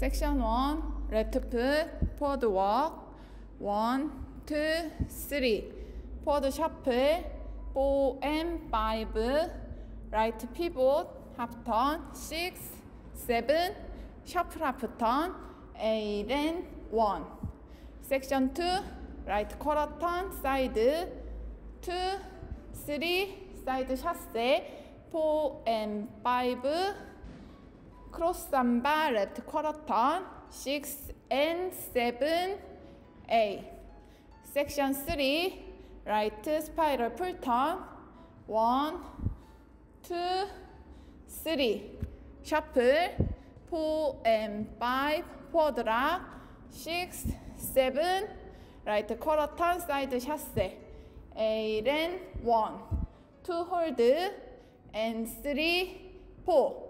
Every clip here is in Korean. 섹션 1 레트풋 포워드 워크 1, 2, 3 포워드 셔플 4 and 5 라이트 피봇 하프턴 6, 7 셔플 하프턴 8 and 1 섹션 2 라이트 코러턴 사이드 2, 3 사이드 샷세 4 and 5 크로스 삼바, 레프트 쿼터턴, 6 and 7, 8. 섹션 3, 라이트 스파이럴 풀턴, 1, 2, 3. 셔플, 4 and 5, 포드락, 6, 7, 라이트 쿼터턴, 사이드 샷세, 8 a n 1, 2 홀드, and 3, 4.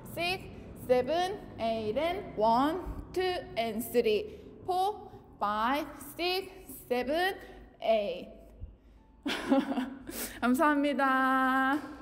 six, seven, eight, and one, two, and three, four, five, six, seven, eight. 감사합니다.